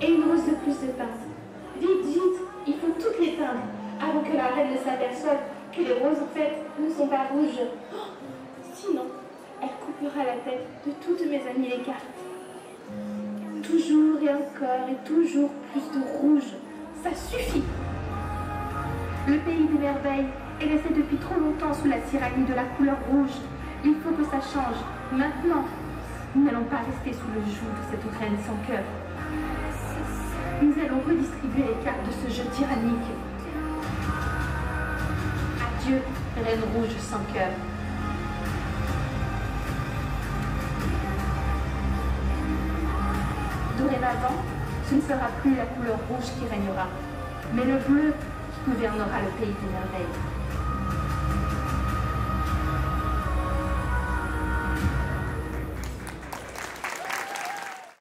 Et une rose de plus se peinte. Vite, vite, il faut toutes les peindre avant que la reine ne s'aperçoive que les roses en fait ne sont pas rouges. Oh, sinon, elle coupera la tête de toutes mes amies les cartes. Toujours et encore et toujours plus de rouge. Ça suffit. Le pays des merveilles est resté depuis trop longtemps sous la tyrannie de la couleur rouge. Il faut que ça change. Maintenant, nous n'allons pas rester sous le joug de cette reine sans cœur. Nous allons redistribuer les cartes de ce jeu tyrannique. Adieu, reine rouge sans cœur. Dorénavant, ce ne sera plus la couleur rouge qui régnera, mais le bleu qui gouvernera le pays des merveilles.